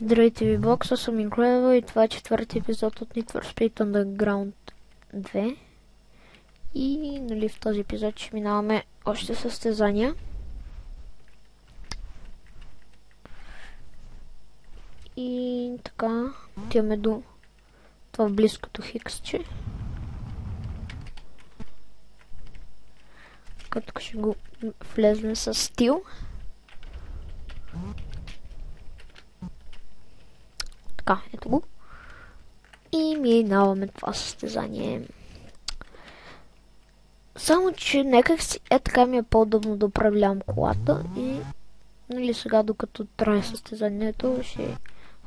Здравейте ви, бокс, аз съм Incredible и това е четвърти епизод от Need for Speed Underground 2. И нали, в този епизод ще минаваме още състезания. И така, отиваме до това близкото хиксче. Като ще го влезем с стил. Така, ето го. И минаваме това състезание. Само, че някак си е така ми е по-удобно да управлявам колата и нали сега докато трае състезанието ще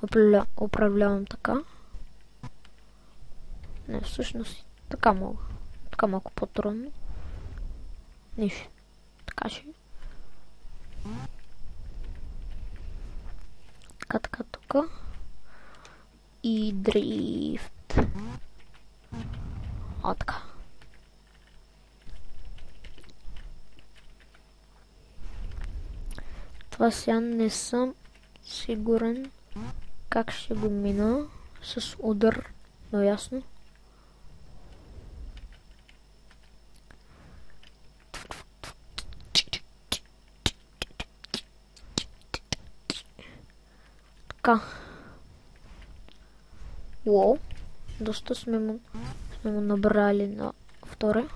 управля... управлявам така. Не, всъщност така мога. Така малко по-трудно. Нищо. Така ще. Така, така, тук. И дрифт. О, така. Това сега не съм сигурен как ще го мина с удар, но ясно. Така. Уоу. Доста сме му, сме му набрали на втория.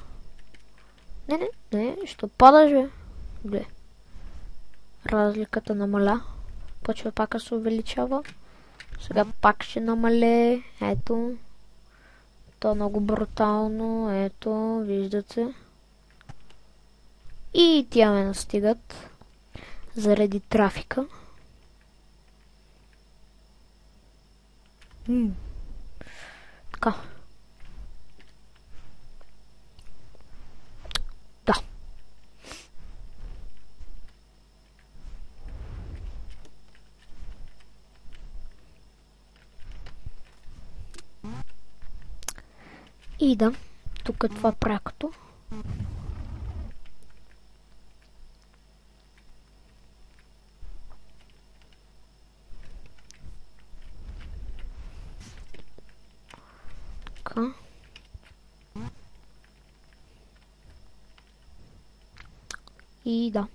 Не, не, не, ще падаш, бе. Гле. Разликата намаля. Почва пак се увеличава. Сега пак ще намале. Ето. То е много брутално. Ето, виждате. И тя ме настигат. Заради трафика. М така. Да. И да, тук е това прякото. Така. И да.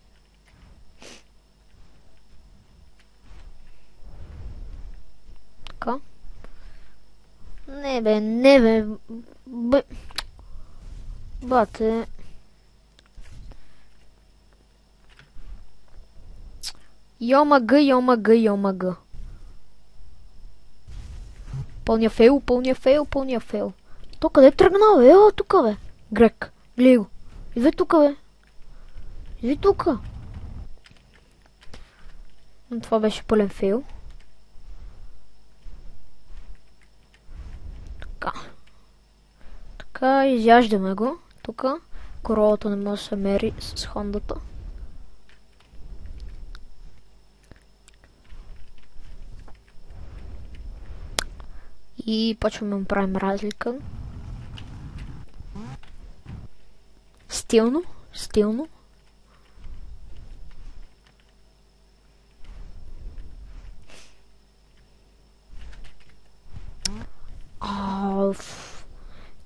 Така. Не бе, не бе. Бе. Бате. Йомага, йомага, йомага. Пълния фейл, пълния фейл, пълния фейл. То къде е тръгнал, бе? Ела тука, бе. Грек, гледай го. Идвай тука, бе. Идвай тука. Но това беше пълен фейл. Така. Така, изяждаме го. Тука. Королата не може да се мери с хондата. И почваме да правим разлика. Стилно, стилно.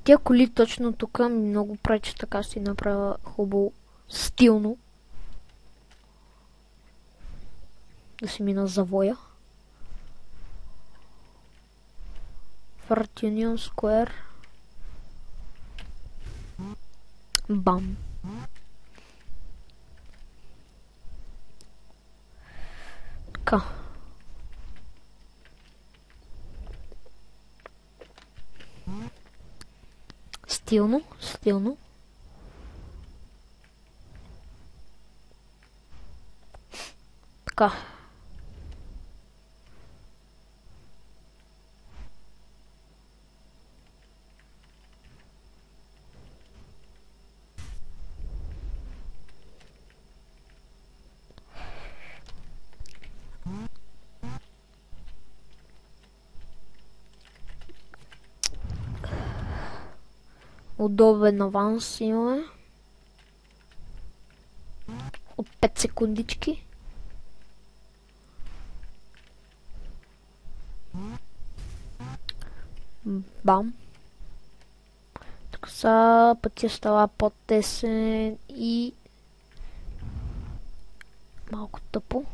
Тя коли точно тук ми много пречи така си направя хубаво стилно. Да си мина завоя. Fort Union Square. Бам. Така. Стилно, стилно. Така. Удобен аванс имаме. От 5 секундички. Бам. Тук са пътя става по-тесен и малко тъпо.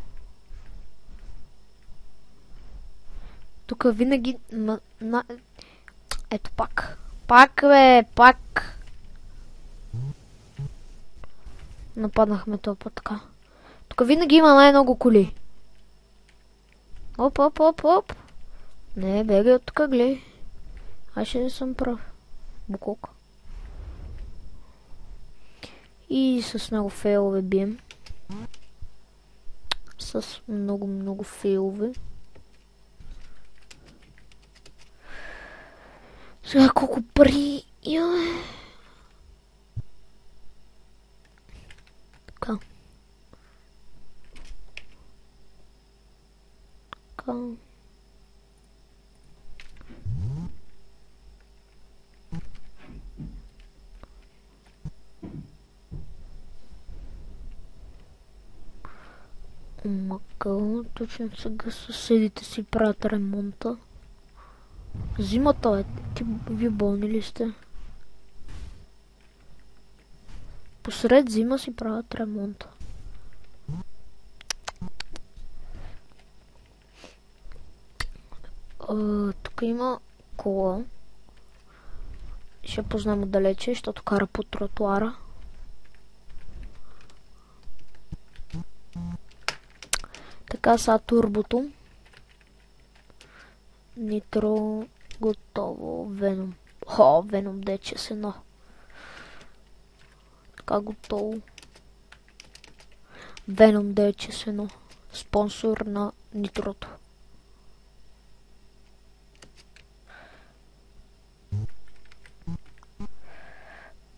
Тук винаги на, на... Ето пак. Пак, бе, пак. Нападнахме този път така. Тук винаги има най-много коли. Оп, оп, оп, оп. Не, бегай от тук, гледай. Аз ще съм прав. Буколка. И с много фейлове бием. С много, много фейлове. Сега колко пари имаме? Така. Така. Мака, точно сега съседите си правят ремонта. Зимата е, ти ви болни ли сте? Посред зима си правят ремонта. тук има кола. Ще познам отдалече, защото кара по тротуара. Така са турбото. Нитро готово. Веном. О, Веном дече се на. Така готово. Веном дече се на. Спонсор на Нитрото.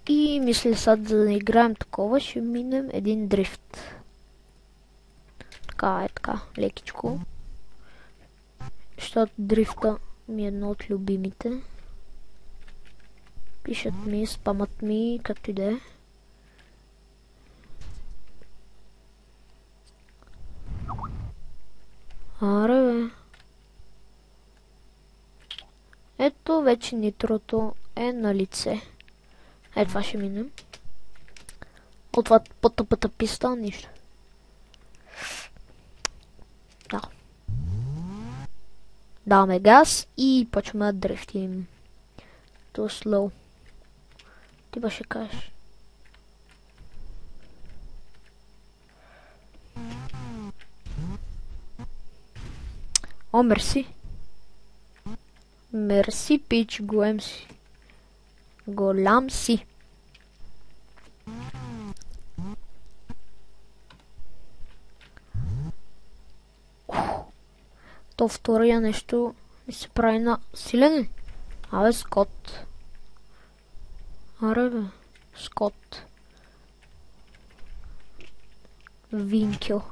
И мисля сега, да играем такова, ще минем един дрифт. Така е така, лекичко. Защото дрифта ми е едно от любимите. Пишат ми, спамат ми, както и да е. Аре бе. Ето вече нитрото е на лице. Е, това ще минем. От това по-тъпата писта, нищо. Да. Даваме газ и почваме да дрифтим. То слоу. Ти ба ще кажеш. О, мерси. Мерси, пич, голем си. Голям си. То нещо ми се прави на силен. Абе, Скот. Аре, бе. Скот. Винкел.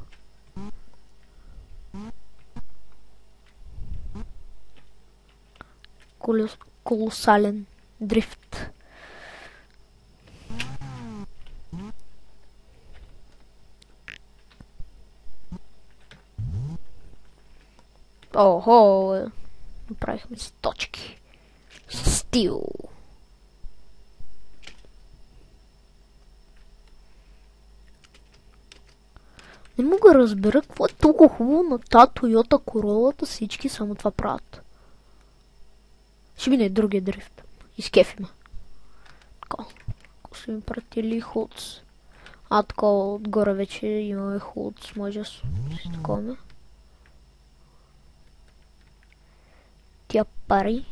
Колосален дрифт. Охо, направихме си точки. Стил. Не мога да разбера какво е толкова хубаво на тази Toyota Corolla, всички само това правят. Ще мине другия дрифт. Изкефи ме. Така. Ако са ми пратили Холц. А, така отгоре вече имаме Холц. Може да си такова. Тя пари.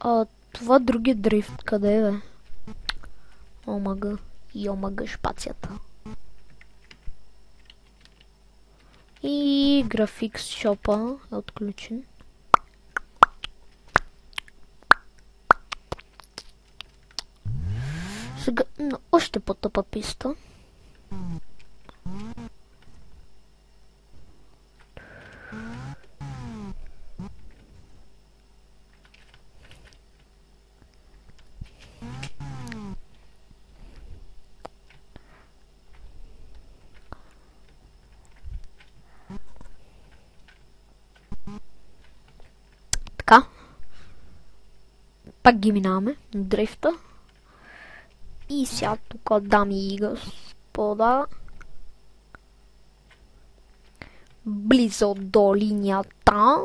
А, това другия дрифт, къде е, бе? Омага. И омага шпацията. И графикс шопа е отключен. Сега на още по-тъпа писта. Пак ги минаваме на дрифта. И сега тук, дами и господа, близо до линията.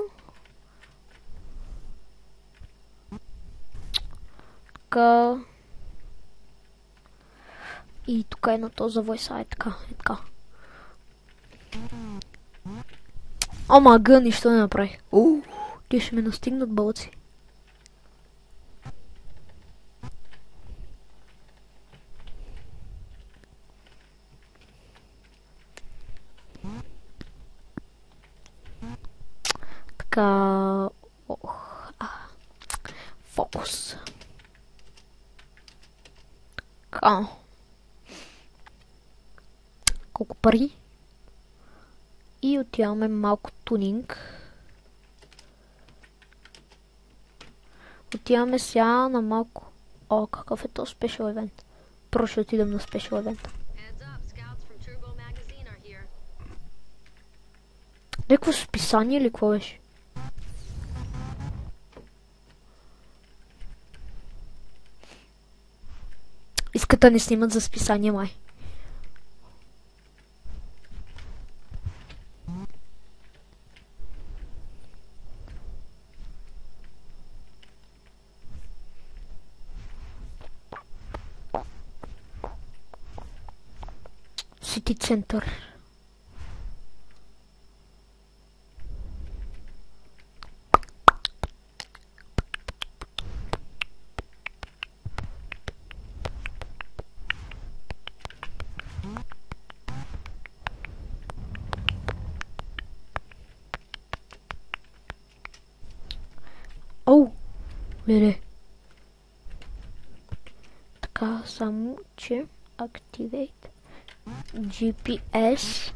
Така. И тук е на този завой е така, е така. Ама гъ, нищо не направих. Ууу, те ще ме настигнат бълци. Така... Ох, а, фокус. Така. Колко пари? И отиваме малко тунинг. Отиваме сега на малко... О, какъв е то спешъл евент? Първо ще отидем на спешъл евент. Някакво списание или какво беше? Искат да не снимат за списание май. Сити Леле. Така, само, че Activate GPS.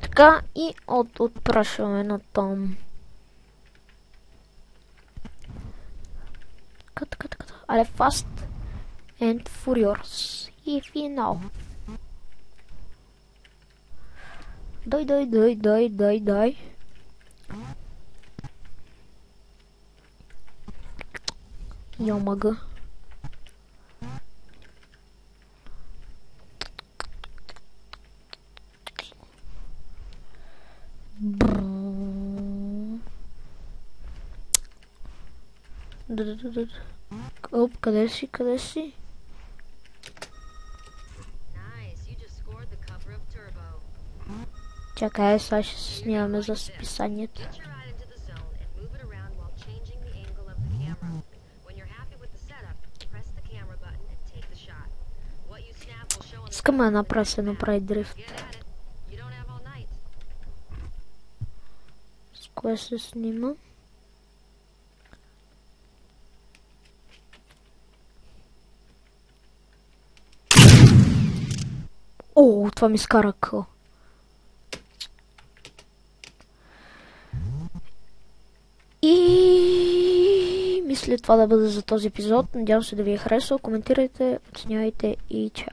Така и от, отпрашваме на там. Така, така, така. Але fast and furious. If you know. Дай, дай, дай, дай, дай, дай. Ё-мага. Оп, къде си, къде си? Чакай, сега ще се снимаме за списанието. Искаме да направя се направи дрифт. С кое се снима? О, това ми скара къл. И мисля това да бъде за този епизод. Надявам се да ви е харесал. Коментирайте, оценявайте и чао.